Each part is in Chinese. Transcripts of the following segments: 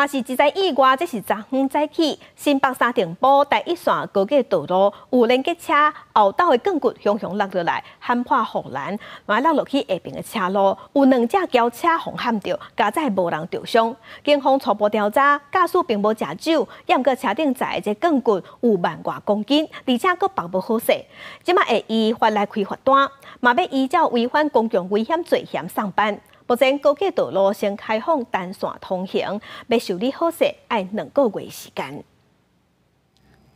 嘛是一在意外，这是昨昏早起，新北沙田埔第一线高架道路有连接车后倒的钢骨向向落落来，撼破护栏，嘛落落去下边的车路，有两架轿车红撼着，加在无人受伤。警方初步调查，驾驶并无食酒，也毋过车顶载的这钢骨有万外公斤，而且佫绑无好势，即马会依法来开罚单，嘛要依照违反公共危险罪嫌上班。目前高架道路先开放单线通行，要修理好势，要两个月时间。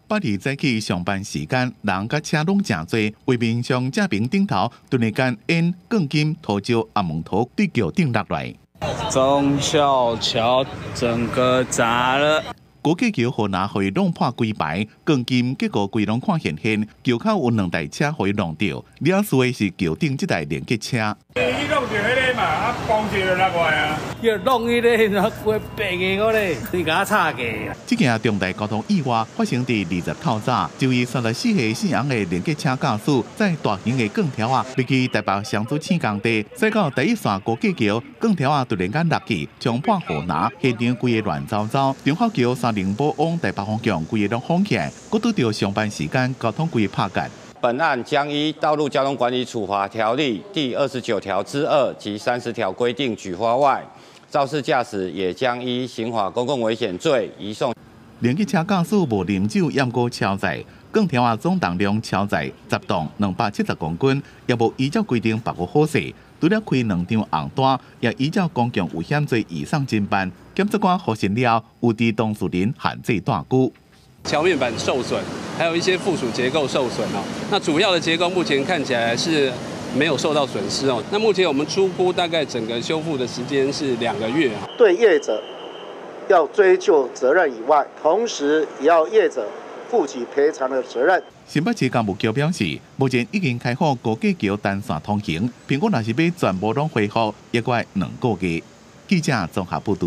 八日早起上班时间，人甲车拢真多，为民上正平顶头，突然间因钢筋土石阿蒙头对桥顶落来，中孝桥整个砸了。高架桥河拿会弄破规排，钢筋结果规拢看现现，桥口有两台车会弄掉，了事的是桥顶这台连接车。啊，放起来来啊！要弄伊咧，那会白个个咧，你甲差个。这件重大交通意外发生伫二十透早，就以三十四岁姓杨的连接车驾驶，在大型的钢条啊，离去台北上竹墘工地，驶到第一线高架桥，钢条啊突然间落去，冲破河南，现场规个乱糟糟。中华桥三宁波往台北方向规个拢封起来，搁拄着上班时间，交通规个拍紧。本案将依《道路交通管理处罚条例》第二十九条之二及三十条规定举发外，肇事驾驶也将依刑法公共危险罪移送。连接车驾驶无饮酒验过超载，更听话总重量超载十吨两百七十公斤，也无依照规定把握好势，除了开两张红单，也依照公共危险罪以上侦办。检察官核实了，有伫当事人限制断估。桥面板受损，还有一些附属结构受损哦。那主要的结构目前看起来是没有受到损失哦。那目前我们初估大概整个修复的时间是两个月。对业者要追究责任以外，同时也要业者负起赔偿的责任。新北市干部局表示，目前已经开放高架桥单线通行，苹果若是要全部拢恢复，也怪两个月。记者综合报道。